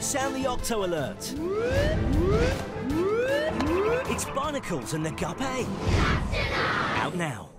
Sound the Octo Alert. It's Barnacles and the Guppy. Out now.